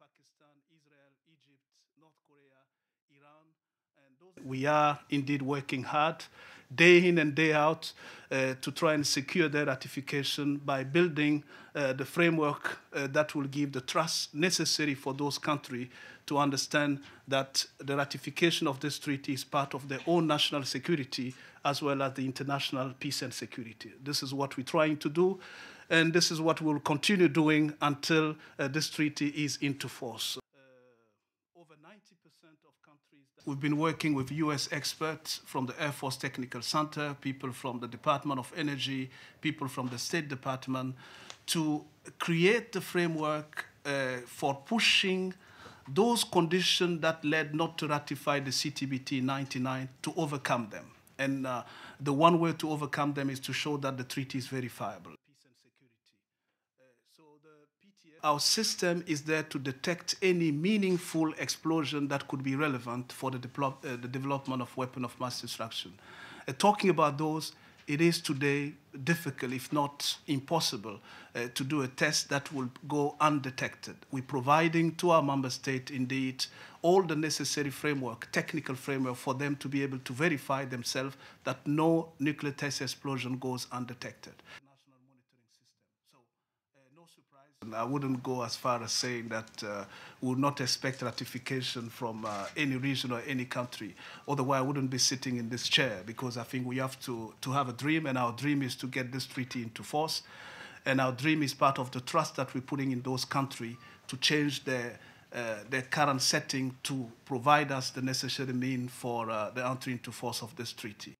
Pakistan, Israel, Egypt, North Korea, Iran, and those we are indeed working hard day in and day out uh, to try and secure their ratification by building uh, the framework uh, that will give the trust necessary for those countries to understand that the ratification of this treaty is part of their own national security as well as the international peace and security. This is what we're trying to do, and this is what we'll continue doing until uh, this treaty is into force. Uh, over 90% of countries. We've been working with US experts from the Air Force Technical Center, people from the Department of Energy, people from the State Department to create the framework uh, for pushing those conditions that led not to ratify the CTBT 99 to overcome them. And uh, the one way to overcome them is to show that the treaty is verifiable. Peace and security. Uh, so the PTF, our system is there to detect any meaningful explosion that could be relevant for the, uh, the development of weapon of mass destruction. Uh, talking about those, it is today difficult, if not impossible, uh, to do a test that will go undetected. We're providing to our member state, indeed, all the necessary framework, technical framework, for them to be able to verify themselves that no nuclear test explosion goes undetected. I wouldn't go as far as saying that uh, we would not expect ratification from uh, any region or any country. Otherwise, I wouldn't be sitting in this chair because I think we have to, to have a dream, and our dream is to get this treaty into force. And our dream is part of the trust that we're putting in those countries to change their, uh, their current setting to provide us the necessary means for uh, the entry into force of this treaty.